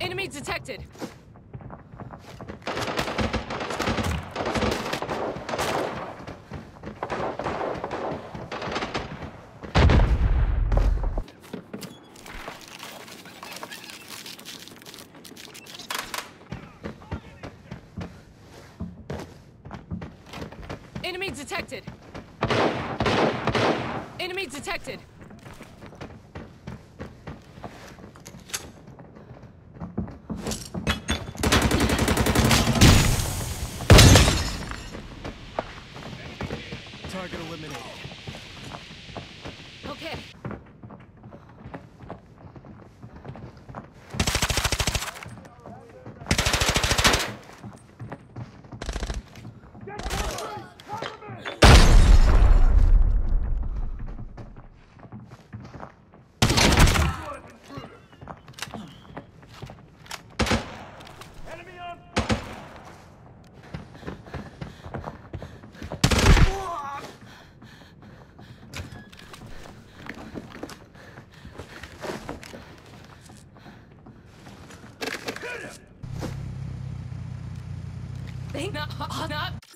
Enemy detected. Enemy detected. Enemy detected. Target eliminated. Okay. Enemy on They not not.